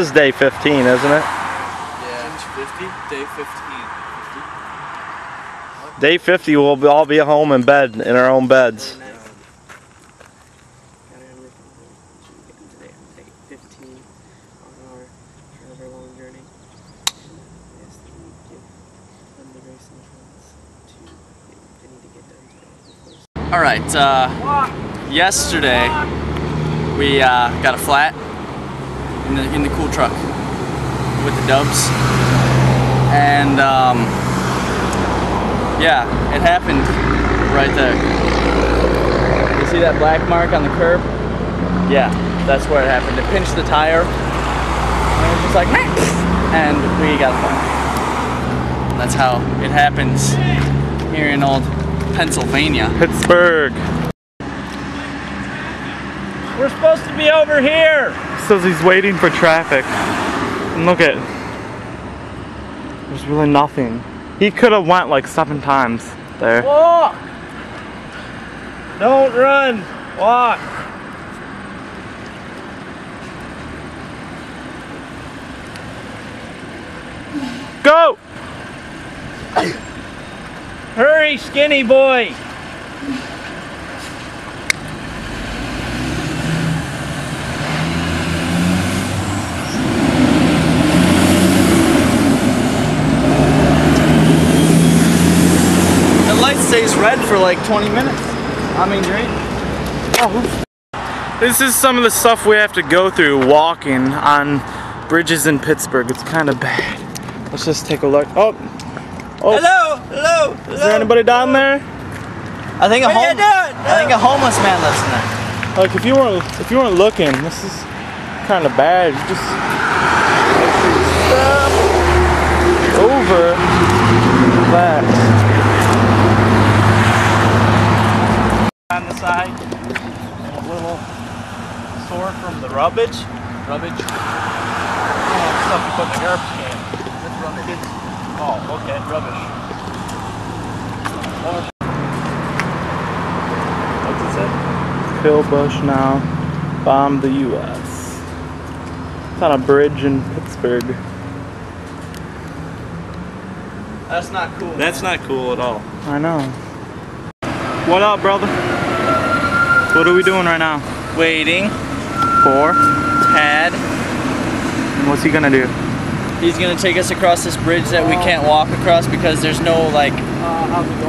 This is day 15, isn't it? Yeah. 50? Day 15. Day 50, we'll be- all be home in bed, in our own beds. All right. Uh, yesterday we uh, got a flat in the in the cool truck with the dubs, and um, yeah, it happened right there. You see that black mark on the curb? Yeah, that's where it happened. It pinched the tire, and it was just like, and we got a flat. That's how it happens here in old Pennsylvania. Pittsburgh. We're supposed to be over here. Says he's waiting for traffic. And look at there's really nothing. He could have went like seven times there. Walk. Don't run. Walk. Go! Hurry, skinny boy. Red for like 20 minutes. I mean, green. Oh, this is some of the stuff we have to go through walking on bridges in Pittsburgh. It's kind of bad. Let's just take a look. Oh, oh, Hello, hello, hello. is there anybody down there? I think a What you home. I think a homeless man lives in there. Like if you weren't if you weren't looking, this is kind of bad. You just over that. On the side. And a little sore from the rubbish. Rubbish. Oh, stuff you put in the garbage can. That's rubbish. Oh, okay, rubbish. What's it say? Kill Bush now. Bomb the U.S. It's on a bridge in Pittsburgh. That's not cool. That's not cool at all. I know. What up, brother? What are we doing right now? Waiting. For? Tad. And what's he gonna do? He's gonna take us across this bridge that we can't walk across because there's no like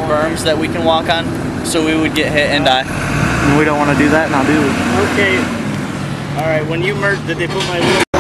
berms that we can walk on. So we would get hit and die. And we don't want to do that now, do we? Okay. All right. When you merged, did they put my little